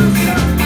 Hallelujah